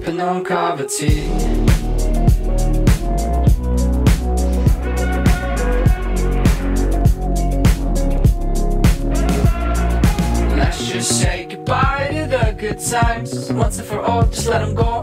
sipping on coffee tea. Let's just say goodbye to the good times once and for all. Just let them go.